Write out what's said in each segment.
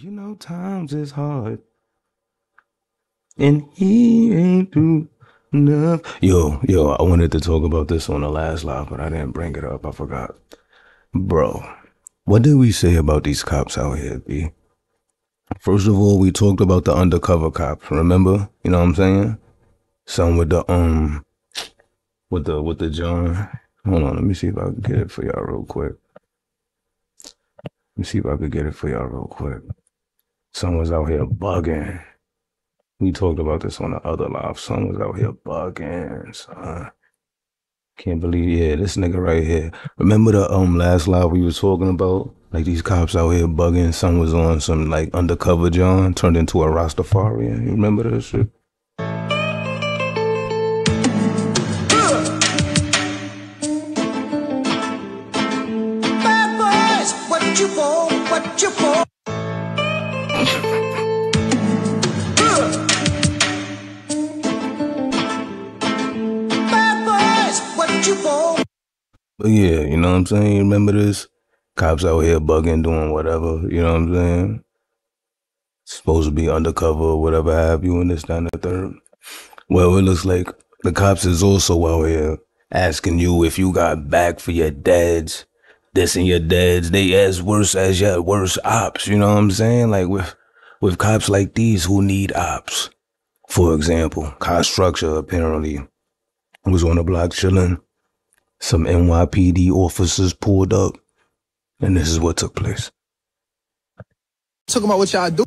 You know times is hard. And he ain't do enough. Yo, yo, I wanted to talk about this on the last live, but I didn't bring it up. I forgot. Bro, what did we say about these cops out here, B? First of all, we talked about the undercover cops, remember? You know what I'm saying? Some with the um with the with the John. Hold on, let me see if I can get it for y'all real quick. Let me see if I could get it for y'all real quick. Someone's out here bugging. We talked about this on the other live. Someone's out here bugging, son. Can't believe, yeah, this nigga right here. Remember the um last live we was talking about? Like these cops out here bugging. Some was on some like undercover John, turned into a Rastafarian. You remember this shit? You? But yeah, you know what I'm saying? Remember this? Cops out here bugging, doing whatever, you know what I'm saying? Supposed to be undercover whatever have you, and this, that, and the third. Well, it looks like the cops is also out here asking you if you got back for your dads, this and your dads. They as worse as your worst ops, you know what I'm saying? Like with with cops like these who need ops. For example, Kha Structure apparently was on the block chilling. Some NYPD officers pulled up, and this is what took place. talking about what y'all do.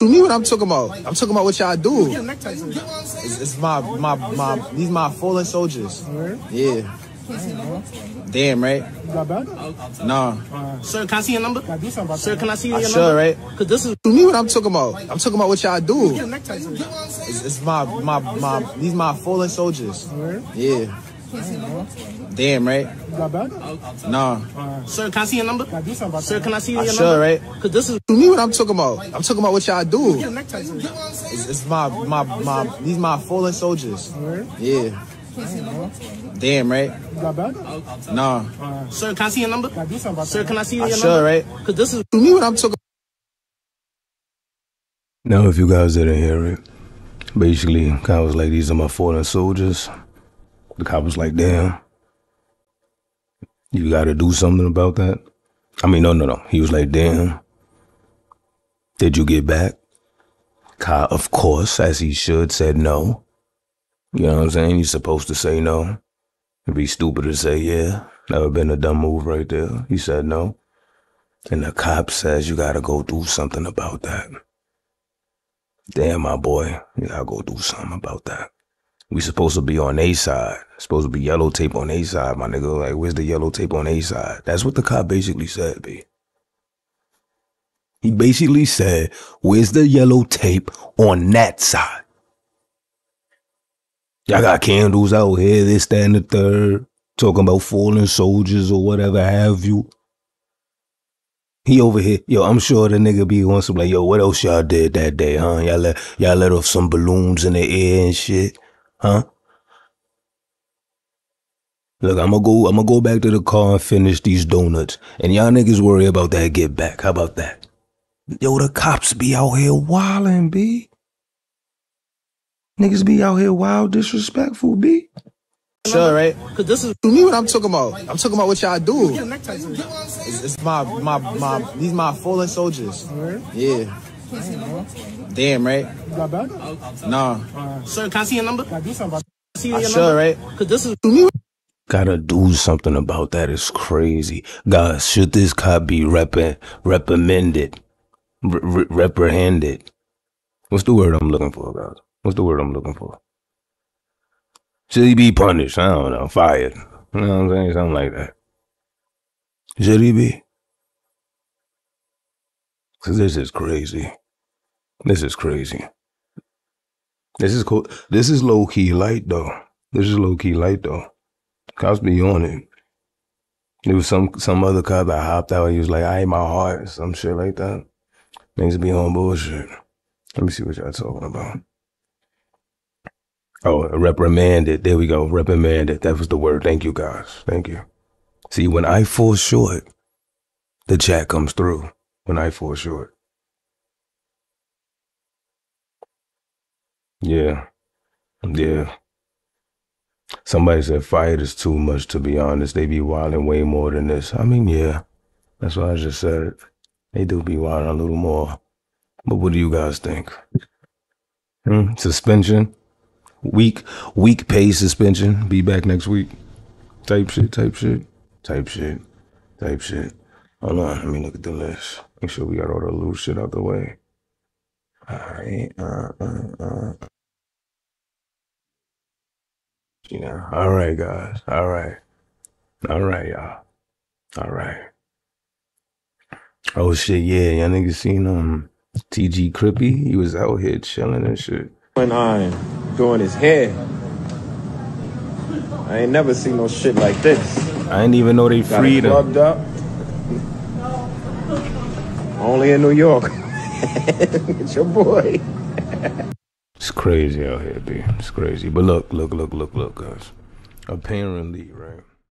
To me, what I'm talking about, I'm talking about what y'all do. It's, it's my my my these my fallen soldiers. Yeah. Damn right. You got bad? Nah. Sir, can I see your number? Sir, can I see your I number? should right. Cause this is To me, what I'm talking about, I'm talking about what y'all do. It's, it's my my my these my fallen soldiers. Yeah. Damn right. You got bad? Nah. Sir, can I see your number? Sir, can I see your I number? should right. Cause this is me, what I'm talking about, I'm talking about what y'all do. neckties. It's, it's my my my these my fallen soldiers. Yeah. Damn right. You got bad? Nah. Sir, can I see your number? Sir, can I see your should number? right. Cause this is me, what I'm talking Now, if you guys didn't hear it, basically, Kyle was like, "These are my fallen soldiers." The cop was like, "Damn, you got to do something about that." I mean, no, no, no. He was like, "Damn, did you get back?" Kyle, of course, as he should, said no. You know what I'm saying? You're supposed to say no. It'd be stupid to say yeah. Have been a dumb move right there. He said no. And the cop says you gotta go do something about that. Damn, my boy, you gotta go do something about that. We supposed to be on A side. Supposed to be yellow tape on A side, my nigga. Like, where's the yellow tape on A side? That's what the cop basically said, B. He basically said, where's the yellow tape on that side? Y'all got candles out here, this, that, and the third, talking about fallen soldiers or whatever have you. He over here, yo, I'm sure the nigga be on some like, yo, what else y'all did that day, huh? Y'all let y'all let off some balloons in the air and shit, huh? Look, I'm gonna go, I'm gonna go back to the car and finish these donuts, and y'all niggas worry about that get back. How about that? Yo, the cops be out here wildin', b. Niggas be out here wild, disrespectful, b. Sure, right? cause this is To me, what I'm talking about, I'm talking about what y'all do. neckties. It's, it's my my my these my fallen soldiers. Yeah. Damn right. You got bad? Nah. Sir, can I see your number? See I your should number? right. Cause this is To me, Gotta do something about that. It's crazy. God, should this cop be rep- reprimanded? Re- re- reprehended? What's the word I'm looking for, guys? What's the word I'm looking for? Should he be punished? I don't know. Fired. You know what I'm saying? Something like that. Should he be? Cause this is crazy. This is crazy. This is cool. This is low key light though. This is low key light though. Cops be on it. There was some some other cop that hopped out. He was like, "I ate my heart," some shit like that. Niggas be on bullshit. Let me see what y'all talking about. Oh, reprimanded. There we go. Reprimanded. That was the word. Thank you, guys. Thank you. See, when I fall short, the chat comes through. When I fall short, Yeah. Yeah. Somebody said fight is too much to be honest. They be wilding way more than this. I mean, yeah. That's what I just said. They do be wilding a little more. But what do you guys think? Hmm? Suspension? Week week pay suspension. Be back next week. Type shit, type shit, type shit, type shit. Hold on, let me look at the list. Make sure we got all the loose shit out the way. Alright, uh, uh, uh. You know, alright, guys. Alright. Alright, y'all. Alright. Oh shit, yeah, y'all niggas seen um TG Crippy? He was out here chilling and shit. Going on doing his hair. I ain't never seen no shit like this. I didn't even know they Got freed him. up. Only in New York. it's your boy. It's crazy out here, B. It's crazy. But look, look, look, look, look, guys. Apparently, right?